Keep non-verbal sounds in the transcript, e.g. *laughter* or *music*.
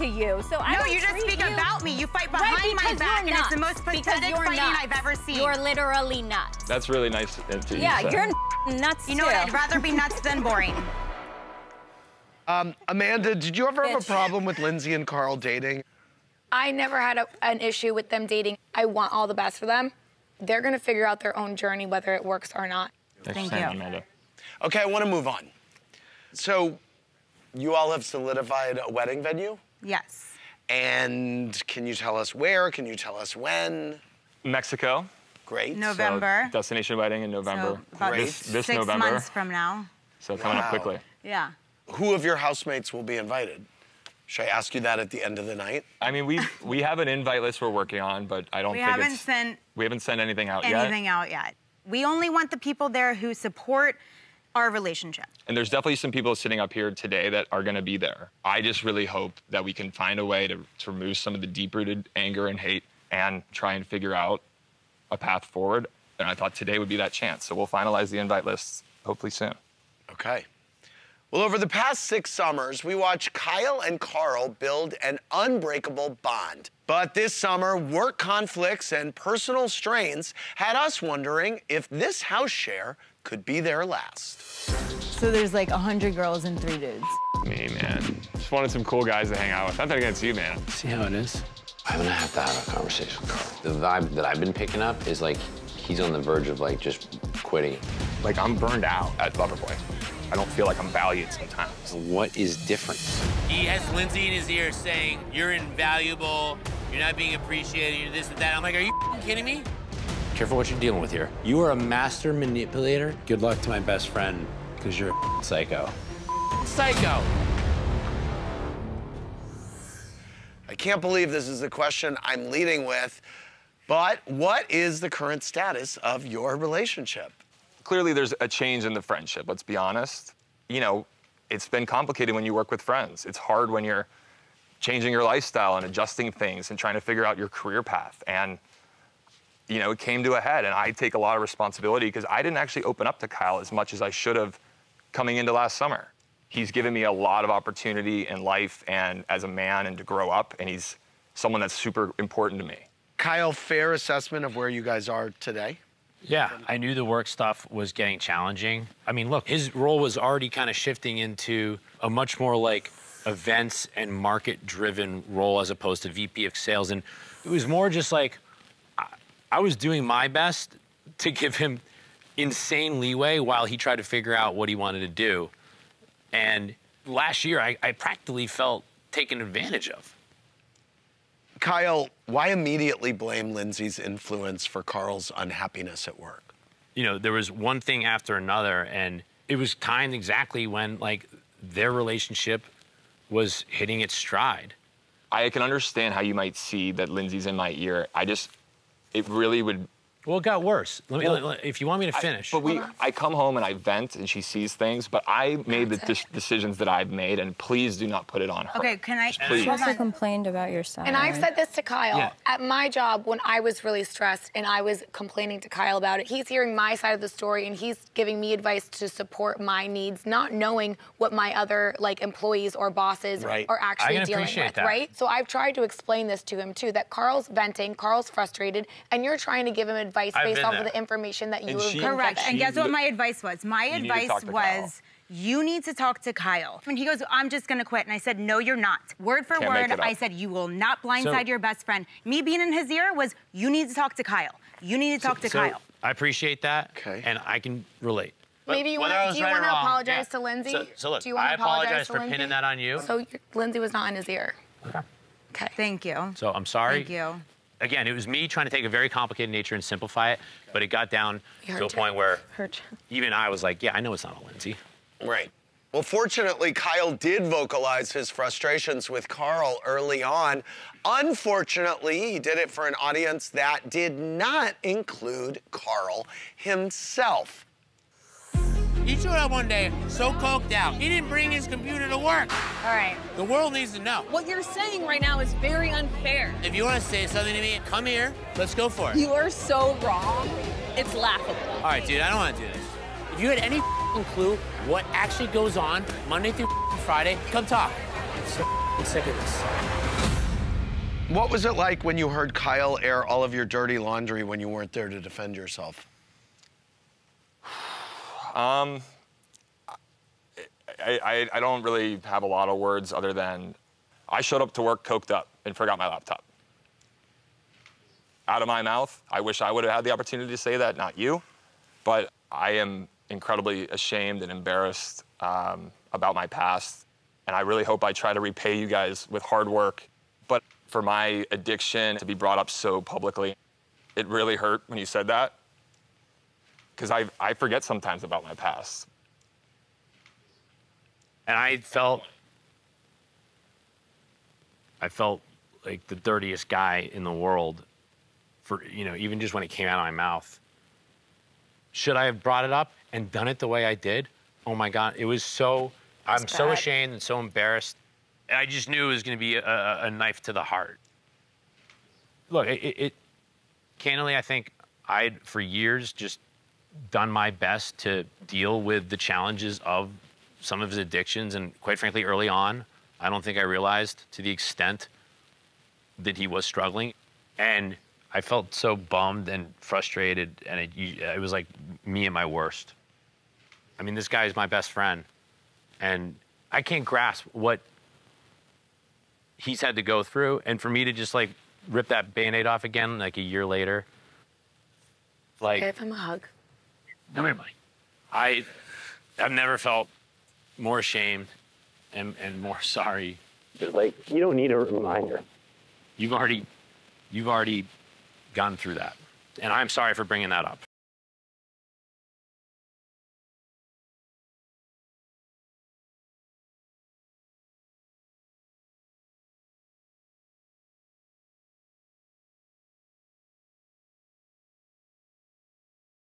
to you, so I No, don't you just treat speak you- about me. You fight Right, behind my back, and it's the most Because pathetic you're fighting nuts. I've ever seen. You're literally nuts. That's really nice to to you. yeah, say. you're nuts you know too. what? I'd rather be nuts than boring. *laughs* Um, Amanda, did you ever have a problem with Lindsay and Carl dating? I never had a, an issue with them dating. I want all the best for them. They're gonna figure out their own journey, whether it works or not. Thanks Thank you. Amanda. Okay, I want to move on. So, you all have solidified a wedding venue? Yes. And can you tell us where? Can you tell us when? Mexico. Great. No- so November. destination wedding in November. So about this this six November. months from now. So coming up quickly. Yeah. Who of your housemates will be invited? Should I ask you that at the end of the night? I mean, we we have an invite list we're working on, but I don't We think haven't it's sent we haven't sent anything out anything yet. out yet. We only want the people there who support our relationship. And there's definitely some people sitting up here today that are going to be there. I just really hope that we can find a way to, to remove some of the deep-rooted anger and hate and try and figure out a path forward. And I thought today would be that chance. So we'll finalize the invite lists hopefully soon. Okay. Well, over the past six summers, we watched Kyle and Carl build an unbreakable bond. But this summer, work conflicts and personal strains had us wondering if this house share could be their last. So there's like 100 girls and three dudes. Me, man. Just wanted some cool guys to hang out with. Nothing against you, man. See how it is? I'm gonna have to have a conversation with Carl. The vibe that I've been picking up is like he's on the verge of like just quitting. Like, I'm burned out at Loverboy. I don't feel like I'm valued sometimes. What is different? He has Lindsay in his ear saying, You're invaluable, you're not being appreciated, you're this and that. I'm like, Are you kidding me? Careful what you're dealing with here. You are a master manipulator. Good luck to my best friend, because you're a psycho. Psycho. I can't believe this is the question I'm leading with, but what is the current status of your relationship? Clearly, there's a change in the friendship, let's be honest. You know, it's been complicated when you work with friends. It's hard when you're changing your lifestyle and adjusting things and trying to figure out your career path. And, you know, it came to a head, and I take a lot of responsibility because I didn't actually open up to Kyle as much as I should have coming into last summer. He's given me a lot of opportunity in life and as a man and to grow up, and he's someone that's super important to me. Kyle, fair assessment of where you guys are today? Yeah, I knew the work stuff was getting challenging. I mean, look, his role was already kind of shifting into a much more like events and market driven role as opposed to VP of sales. And it was more just like I, I was doing my best to give him insane leeway while he tried to figure out what he wanted to do. And last year, I, I practically felt taken advantage of. Kyle, why immediately blame Lindsay's influence for Carl's unhappiness at work? you know, there was one thing after another, and it was timed exactly when like their relationship was hitting its stride. I can understand how you might see that Lindsay's in my ear. I just, it really would. Well, it got worse. Let me, Well, let- if you want me to I- finish. but we, I come home and I vent, and she sees things. But I made the That's it. de- decisions that I've made, and please do not put it on her. Okay, can I? please. You hold also complained about your salary. And I've said this to Kyle. Yeah. At my job, when I was really stressed and I was complaining to Kyle about it, he's hearing my side of the story and he's giving me advice to support my needs, not knowing what my other like employees or bosses Right. are actually dealing with, that. right? So I've tried to explain this to him too, that Carl's venting, Carl's frustrated, and you're trying to give him advice I've based been off of the information that you And have she- Correct. given. And guess what my advice was? My You need to advice talk Kyle. was you need to talk to Kyle. And he goes, I'm just gonna quit. And I said, No, you're not. Word for Can't word. I said, You will not blindside So- your best friend. Me being in his ear was, You need to talk to Kyle. You need to talk to So, Kyle. I appreciate that, Okay. and I can relate. Maybe you wanna- do you right wanna apologize yeah. to Lindsay? So, so look, Do you wanna apologize apologize to for Lindsay? pinning that on you. So you're- Lindsay was not in his ear. Okay. Okay. Thank you. So I'm sorry. Thank you. Again, it was me trying to take a very complicated nature and simplify it, but it got down You to a hurt point where Hurt even I was like, yeah, I know it's not a Lindsay. Right. Well, fortunately, Kyle did vocalize his frustrations with Carl early on. Unfortunately, he did it for an audience that did not include Carl himself. He showed up one day so coked out. He didn't bring his computer to work. All right. The world needs to know. What you're saying right now is very unfair. If you want to say something to me, come here. Let's go for it. You are so wrong. It's laughable. All right, dude, I don't want to do this. If you had any clue what actually goes on Monday through Friday, come talk. so f***ing sick of this. What was it like when you heard Kyle air all of your dirty laundry when you weren't there to defend yourself? Um, I, I, I don't really have a lot of words other than I showed up to work coked up and forgot my laptop. Out of my mouth, I wish I would have had the opportunity to say that, not you. But I am incredibly ashamed and embarrassed um, about my past. And I really hope I try to repay you guys with hard work. But for my addiction to be brought up so publicly, it really hurt when you said that. Because I, I forget sometimes about my past. And I felt, I felt like the dirtiest guy in the world for, you know, even just when it came out of my mouth. Should I have brought it up and done it the way I did? Oh my God, it was so, I'm so ashamed and so embarrassed. And I just knew it was going to be a, a, a knife to the heart. Look, it, it, it candidly, I think I'd for years just done my best to deal with the challenges of some of his addictions. And quite frankly, early on, I don't think I realized to the extent that he was struggling. And I felt so bummed and frustrated. And it, it was like me at my worst. I mean, this guy is my best friend. And I can't grasp what he's had to go through. And for me to just like rip that band aid off again, like a year later, like. Give him a hug. No, wait, I, I've never felt more ashamed and, and more sorry. Like you don't need a reminder. You've already, you've already gone through that, and I'm sorry for bringing that up.